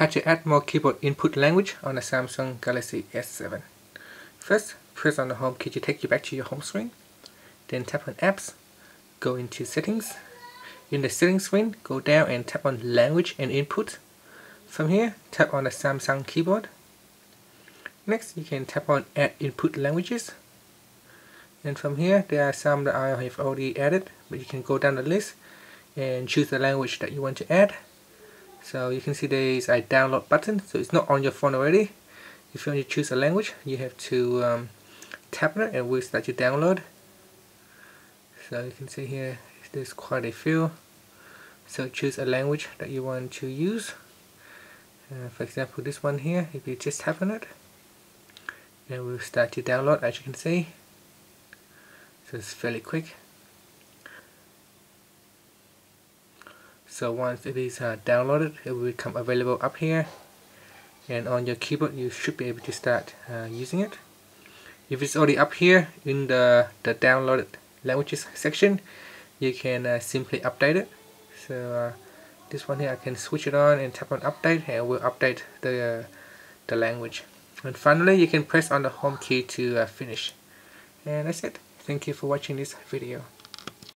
how to add more keyboard input language on the Samsung Galaxy S7. First, press on the home key to take you back to your home screen. Then tap on apps, go into settings. In the settings screen, go down and tap on language and input. From here, tap on the Samsung keyboard. Next, you can tap on add input languages. And from here, there are some that I have already added, but you can go down the list and choose the language that you want to add so you can see there is a download button so it's not on your phone already. If you want to choose a language you have to um, tap on it and we'll start to download. So you can see here there's quite a few. So choose a language that you want to use. Uh, for example this one here if you just tap on it and we'll start to download as you can see. So it's fairly quick so once it is uh, downloaded it will become available up here. And on your keyboard you should be able to start uh, using it. If it's already up here in the, the downloaded languages section you can uh, simply update it. So uh, this one here I can switch it on and tap on update and it will update the, uh, the language. And finally you can press on the home key to uh, finish. And that's it. Thank you for watching this video